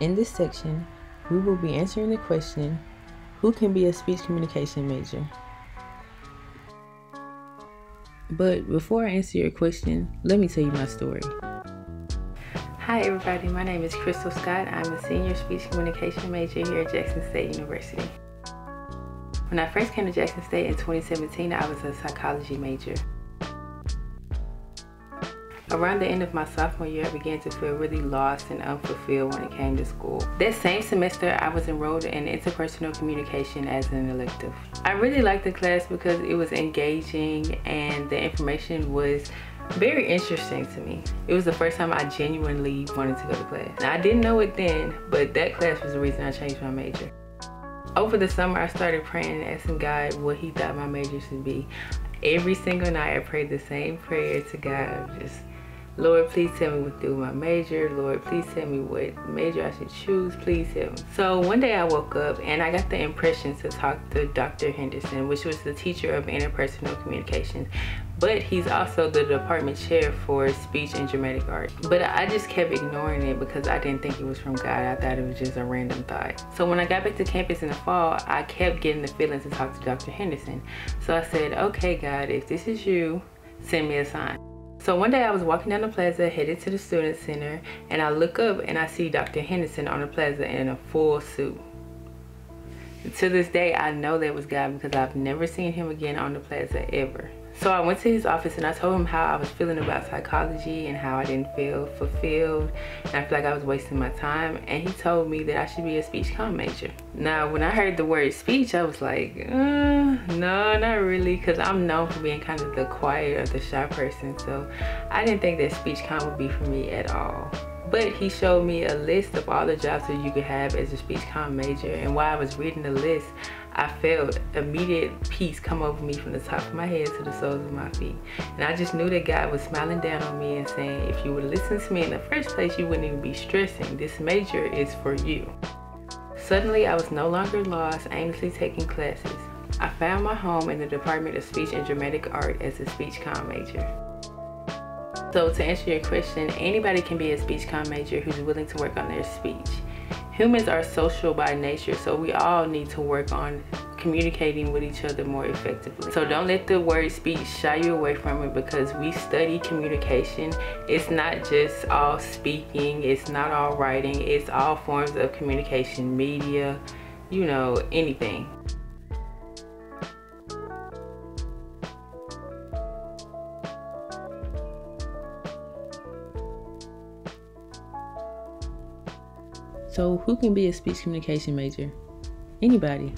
In this section, we will be answering the question, who can be a speech communication major? But before I answer your question, let me tell you my story. Hi everybody, my name is Crystal Scott. I'm a senior speech communication major here at Jackson State University. When I first came to Jackson State in 2017, I was a psychology major. Around the end of my sophomore year, I began to feel really lost and unfulfilled when it came to school. That same semester, I was enrolled in interpersonal communication as an elective. I really liked the class because it was engaging and the information was very interesting to me. It was the first time I genuinely wanted to go to class. Now, I didn't know it then, but that class was the reason I changed my major. Over the summer, I started praying and asking God what he thought my major should be. Every single night, I prayed the same prayer to God, just Lord, please tell me what to do with my major. Lord, please tell me what major I should choose. Please tell me. So one day I woke up and I got the impression to talk to Dr. Henderson, which was the teacher of interpersonal communications. But he's also the department chair for speech and dramatic art. But I just kept ignoring it because I didn't think it was from God. I thought it was just a random thought. So when I got back to campus in the fall, I kept getting the feeling to talk to Dr. Henderson. So I said, okay, God, if this is you, send me a sign. So one day I was walking down the plaza headed to the student center and I look up and I see Dr. Henderson on the plaza in a full suit. To this day I know that was God because I've never seen him again on the plaza ever. So I went to his office and I told him how I was feeling about psychology and how I didn't feel fulfilled and I feel like I was wasting my time and he told me that I should be a speech comm major. Now when I heard the word speech I was like uh, no not really because I'm known for being kind of the quiet or the shy person so I didn't think that speech comm would be for me at all. But he showed me a list of all the jobs that you could have as a speech comm major and while I was reading the list I felt immediate peace come over me from the top of my head to the soles of my feet. And I just knew that God was smiling down on me and saying, if you would listen to me in the first place, you wouldn't even be stressing. This major is for you. Suddenly, I was no longer lost, aimlessly taking classes. I found my home in the Department of Speech and Dramatic Art as a speech comm major. So to answer your question, anybody can be a speech comm major who's willing to work on their speech humans are social by nature so we all need to work on communicating with each other more effectively. So don't let the word speech shy you away from it because we study communication. It's not just all speaking it's not all writing it's all forms of communication media you know anything So, who can be a speech communication major? Anybody.